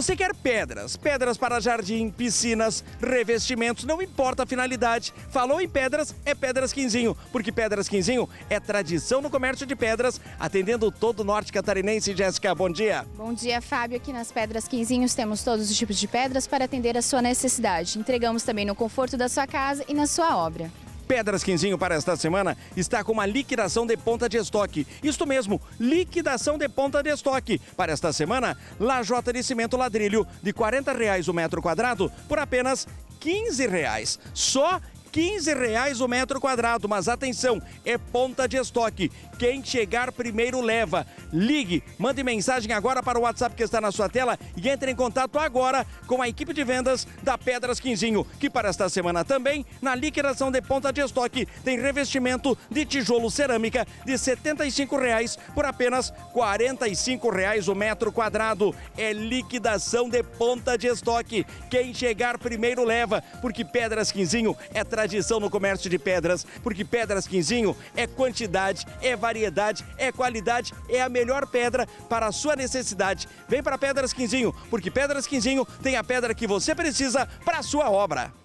Você quer pedras, pedras para jardim, piscinas, revestimentos, não importa a finalidade. Falou em pedras, é Pedras Quinzinho, porque Pedras Quinzinho é tradição no comércio de pedras, atendendo todo o norte catarinense. Jéssica, bom dia. Bom dia, Fábio. Aqui nas Pedras Quinzinhos temos todos os tipos de pedras para atender a sua necessidade. Entregamos também no conforto da sua casa e na sua obra. Pedras Quinzinho para esta semana está com uma liquidação de ponta de estoque. Isto mesmo, liquidação de ponta de estoque. Para esta semana, lajota de cimento ladrilho de 40 reais o metro quadrado por apenas 15 reais. Só 15 reais o metro quadrado, mas atenção, é ponta de estoque. Quem chegar primeiro leva. Ligue, mande mensagem agora para o WhatsApp que está na sua tela e entre em contato agora com a equipe de vendas da Pedras Quinzinho, que para esta semana também, na liquidação de ponta de estoque, tem revestimento de tijolo cerâmica de 75 reais por apenas 45 reais o metro quadrado. É liquidação de ponta de estoque. Quem chegar primeiro leva, porque Pedras Quinzinho é tradição no comércio de pedras, porque Pedras Quinzinho é quantidade, é variedade, é qualidade, é a melhor pedra para a sua necessidade. Vem para Pedras Quinzinho, porque Pedras Quinzinho tem a pedra que você precisa para a sua obra.